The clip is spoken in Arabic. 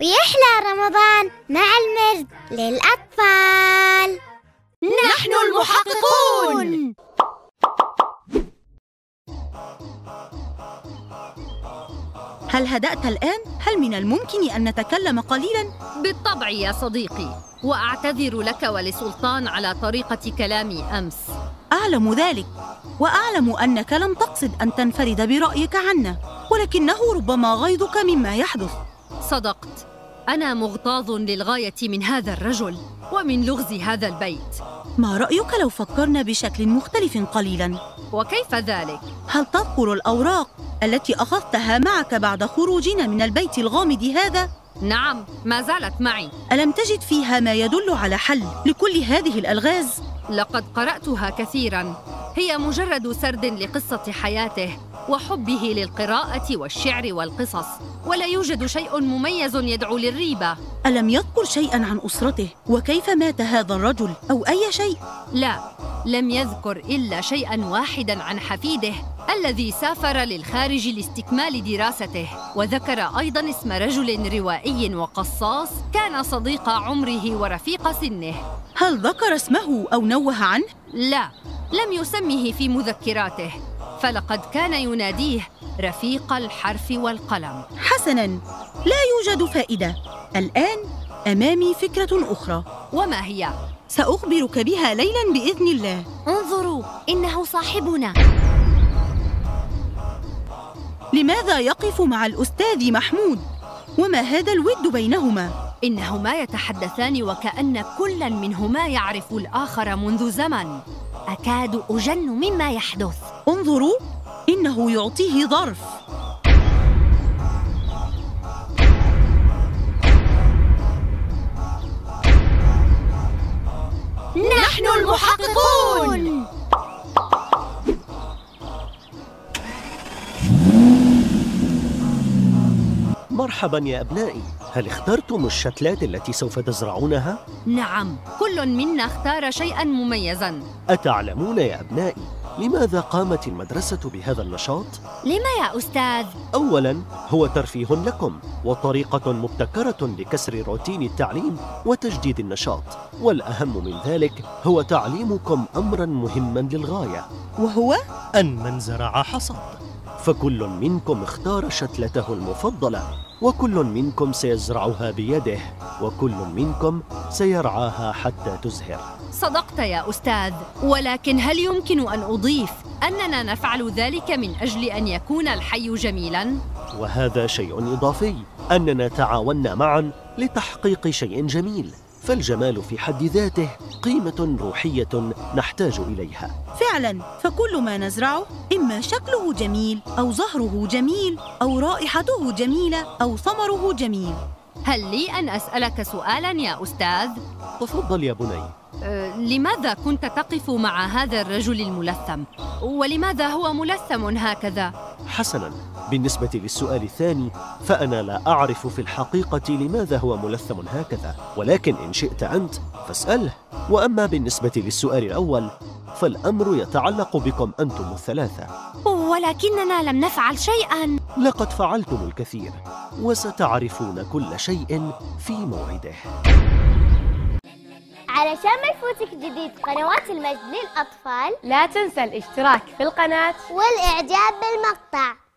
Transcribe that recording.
ويحلى رمضان مع المرد للأطفال نحن المحققون هل هدأت الآن؟ هل من الممكن أن نتكلم قليلاً؟ بالطبع يا صديقي وأعتذر لك ولسلطان على طريقة كلامي أمس أعلم ذلك وأعلم أنك لم تقصد أن تنفرد برأيك عنا ولكنه ربما غيظك مما يحدث صدقت أنا مغتاظ للغاية من هذا الرجل ومن لغز هذا البيت ما رأيك لو فكرنا بشكل مختلف قليلاً؟ وكيف ذلك؟ هل تذكر الأوراق التي أخذتها معك بعد خروجنا من البيت الغامض هذا؟ نعم ما زالت معي ألم تجد فيها ما يدل على حل لكل هذه الألغاز؟ لقد قرأتها كثيراً هي مجرد سرد لقصة حياته وحبه للقراءة والشعر والقصص ولا يوجد شيء مميز يدعو للريبة. ألم يذكر شيئاً عن أسرته؟ وكيف مات هذا الرجل؟ أو أي شيء؟ لا لم يذكر إلا شيئاً واحداً عن حفيده الذي سافر للخارج لاستكمال دراسته. وذكر أيضاً اسم رجل روائي وقصاص كان صديق عمره ورفيق سنه. هل ذكر اسمه أو نوه عنه؟ لا لم يسمه في مذكراته. فلقد كان يناديه رفيق الحرف والقلم حسناً لا يوجد فائدة الآن أمامي فكرة أخرى وما هي؟ سأخبرك بها ليلاً بإذن الله انظروا إنه صاحبنا لماذا يقف مع الأستاذ محمود؟ وما هذا الود بينهما؟ إنهما يتحدثان وكأن كل منهما يعرف الآخر منذ زمن أكاد أجن مما يحدث. انظروا إنه يعطيه ظرف. مرحبا يا أبنائي. هل اخترتم الشتلات التي سوف تزرعونها؟ نعم كل منا اختار شيئا مميزا. أتعلمون يا أبنائي لماذا قامت المدرسة بهذا النشاط؟ لما يا أستاذ؟ أولاً هو ترفيه لكم وطريقة مبتكرة لكسر روتين التعليم وتجديد النشاط. والأهم من ذلك هو تعليمكم أمراً مهماً للغاية. وهو؟ أن من زرع حصد فكل منكم اختار شتلته المفضلة. وكل منكم سيزرعها بيده وكل منكم سيرعاها حتى تزهر صدقت يا أستاذ ولكن هل يمكن أن أضيف أننا نفعل ذلك من أجل أن يكون الحي جميلاً؟ وهذا شيء إضافي أننا تعاوننا معا لتحقيق شيء جميل فالجمال في حد ذاته قيمة روحية نحتاج إليها فعلا فكل ما نزرعه إما شكله جميل أو زهره جميل أو رائحته جميلة أو ثمره جميل هل لي أن أسألك سؤالاً يا أستاذ؟ تفضل يا بني أه، لماذا كنت تقف مع هذا الرجل الملثم؟ ولماذا هو ملثم هكذا؟ حسنا. بالنسبة للسؤال الثاني فأنا لا أعرف في الحقيقة لماذا هو ملثم هكذا. ولكن إن شئت أنت فاسأله. وأما بالنسبة للسؤال الأول فالأمر يتعلق بكم أنتم الثلاثة. ولكننا لم نفعل شيئاً. لقد فعلتم الكثير وستعرفون كل شيء في موعده. علشان ما يفوتك جديد قنوات المجد للأطفال لا تنسى الاشتراك في القناة. والإعجاب بالمقطع.